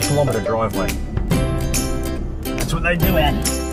three kilometre driveway. That's what they do, Andy.